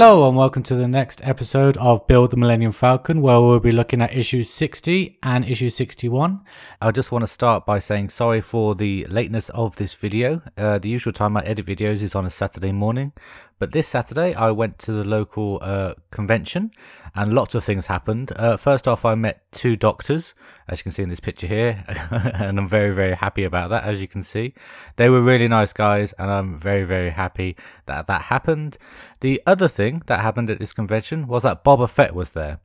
Hello and welcome to the next episode of Build the Millennium Falcon, where we'll be looking at issue 60 and issue 61. I just want to start by saying sorry for the lateness of this video. Uh, the usual time I edit videos is on a Saturday morning, but this Saturday I went to the local uh, convention and lots of things happened. Uh, first off, I met two doctors, as you can see in this picture here, and I'm very, very happy about that, as you can see. They were really nice guys, and I'm very, very happy that that happened. The other thing that happened at this convention was that Boba Fett was there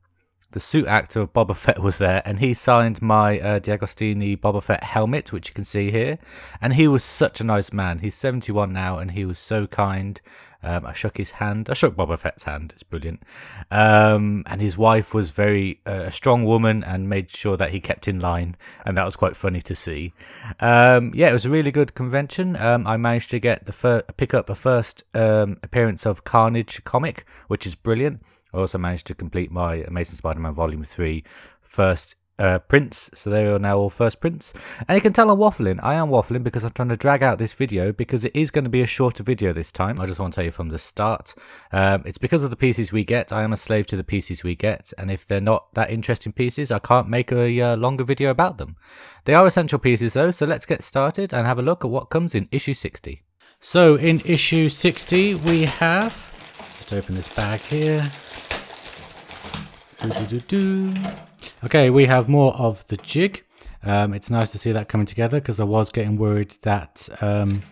the suit actor of Boba Fett was there, and he signed my uh, DeAgostini Boba Fett helmet, which you can see here. And he was such a nice man. He's 71 now, and he was so kind. Um, I shook his hand. I shook Boba Fett's hand. It's brilliant. Um, and his wife was very uh, a strong woman and made sure that he kept in line, and that was quite funny to see. Um, yeah, it was a really good convention. Um, I managed to get the fir- pick up a first um, appearance of Carnage comic, which is brilliant. I also managed to complete my Amazing Spider-Man Volume 3 first uh, prints. So they are now all first prints. And you can tell I'm waffling. I am waffling because I'm trying to drag out this video because it is going to be a shorter video this time. I just want to tell you from the start. Um, it's because of the pieces we get. I am a slave to the pieces we get. And if they're not that interesting pieces, I can't make a uh, longer video about them. They are essential pieces though. So let's get started and have a look at what comes in issue 60. So in issue 60, we have, just open this bag here. Do, do, do, okay, we have more of the jig. Um, it's nice to see that coming together because I was getting worried that, um,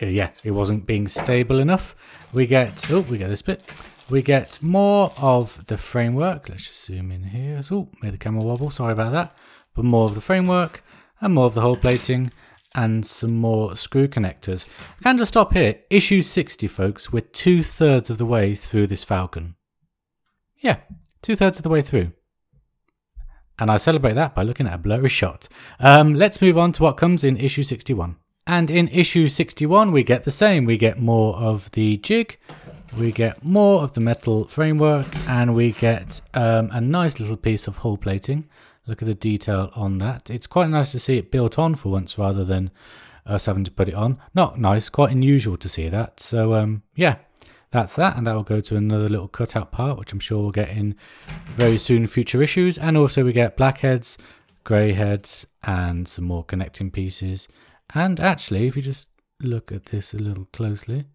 uh, yeah, it wasn't being stable enough. We get, oh, we get this bit. We get more of the framework. Let's just zoom in here. Oh, made the camera wobble. Sorry about that. But more of the framework and more of the hull plating and some more screw connectors. I can just stop here. Issue 60, folks. We're two thirds of the way through this Falcon. Yeah, two thirds of the way through. And I celebrate that by looking at a blurry shot. Um, let's move on to what comes in issue 61. And in issue 61, we get the same. We get more of the jig, we get more of the metal framework, and we get um, a nice little piece of hull plating. Look at the detail on that. It's quite nice to see it built on for once rather than us having to put it on. Not nice, quite unusual to see that. So um, yeah, that's that and that will go to another little cutout part which I'm sure we'll get in very soon future issues. And also we get black heads grey heads and some more connecting pieces. And actually if you just look at this a little closely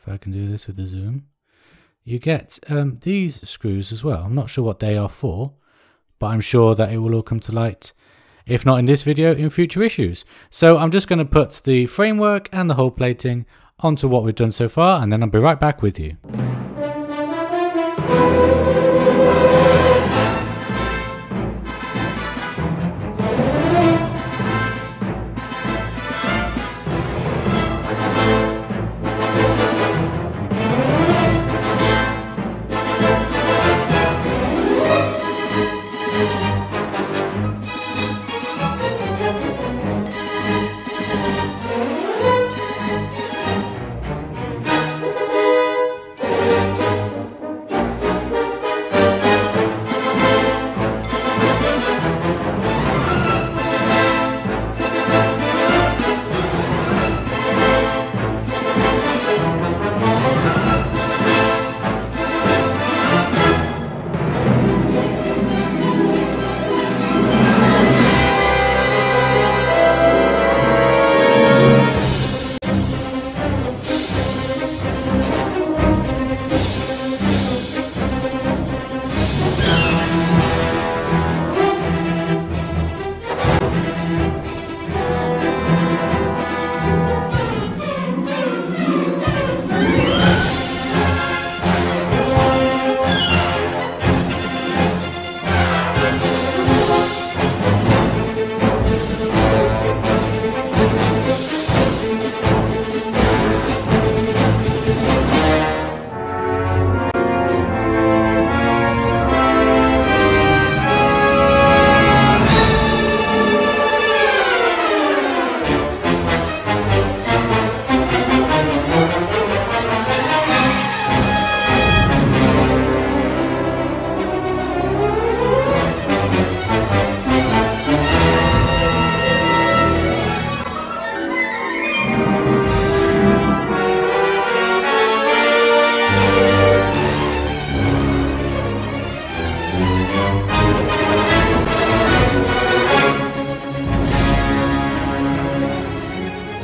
if I can do this with the zoom you get um, these screws as well. I'm not sure what they are for but I'm sure that it will all come to light if not in this video in future issues. So I'm just going to put the framework and the hull plating onto what we've done so far and then I'll be right back with you.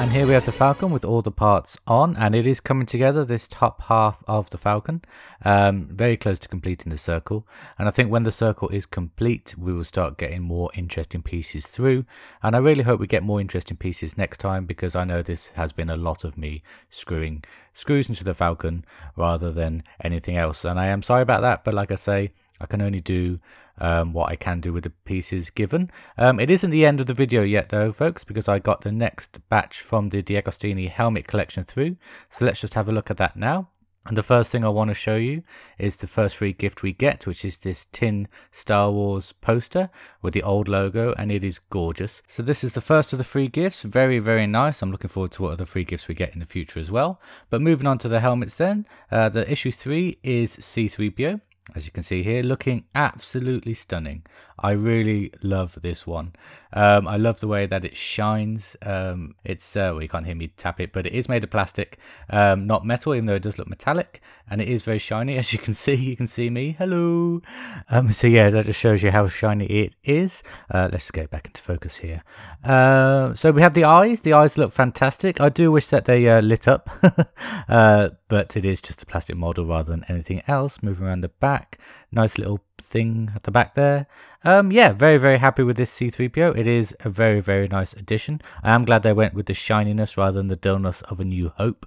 And here we have the Falcon with all the parts on, and it is coming together, this top half of the Falcon, um, very close to completing the circle. And I think when the circle is complete, we will start getting more interesting pieces through. And I really hope we get more interesting pieces next time, because I know this has been a lot of me screwing screws into the Falcon rather than anything else. And I am sorry about that, but like I say, I can only do um, what I can do with the pieces given. Um, it isn't the end of the video yet though, folks, because I got the next batch from the DeAgostini helmet collection through. So let's just have a look at that now. And the first thing I want to show you is the first free gift we get, which is this tin Star Wars poster with the old logo, and it is gorgeous. So this is the first of the free gifts. Very, very nice. I'm looking forward to what other free gifts we get in the future as well. But moving on to the helmets then, uh, the issue 3 is C-3PO as you can see here looking absolutely stunning i really love this one. Um, i love the way that it shines. Um, it's uh, well you can't hear me tap it but it is made of plastic um, not metal even though it does look metallic and it is very shiny as you can see. You can see me. Hello. Um, so yeah that just shows you how shiny it is. Uh, let's get back into focus here. Uh, so we have the eyes. The eyes look fantastic. I do wish that they uh, lit up uh, but it is just a plastic model rather than anything else. Moving around the back back. Nice little thing at the back there. Um, yeah, very, very happy with this C3PO. It is a very, very nice addition. I am glad they went with the shininess rather than the dullness of A New Hope.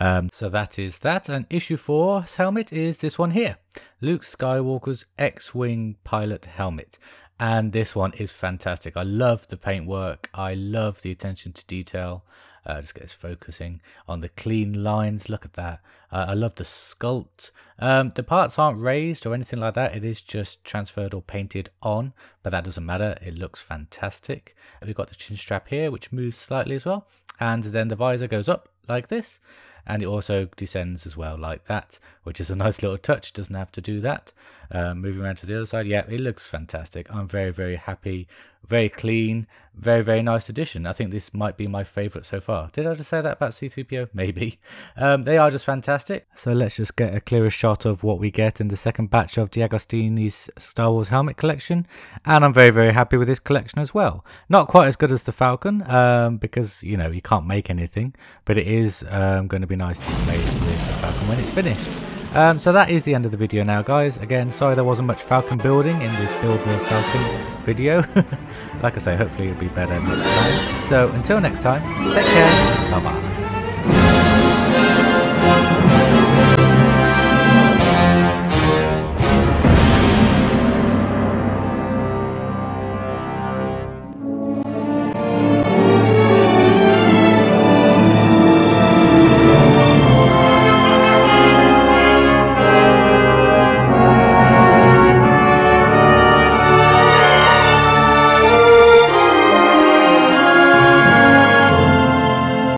Um, so that is that. And issue 4 helmet is this one here. Luke Skywalker's X-Wing pilot helmet and this one is fantastic. I love the paintwork. I love the attention to detail. Uh, just get this focusing on the clean lines. Look at that. Uh, I love the sculpt. Um, the parts aren't raised or anything like that. It is just transferred or painted on, but that doesn't matter. It looks fantastic. We've got the chin strap here, which moves slightly as well. And then the visor goes up like this and it also descends as well like that which is a nice little touch doesn't have to do that um, moving around to the other side. Yeah it looks fantastic. I'm very very happy. Very clean. Very very nice addition. I think this might be my favorite so far. Did i just say that about c3po maybe. Um, they are just fantastic. So let's just get a clearer shot of what we get in the second batch of DeAgostini's star wars helmet collection. And i'm very very happy with this collection as well. Not quite as good as the falcon um, because you know you can't make anything but it is um, going to be nice displayed with the falcon when it's finished um, so that is the end of the video now guys. Again, sorry there wasn't much Falcon building in this build Falcon video. like I say, hopefully it'll be better next time. So until next time, take care. Bye bye.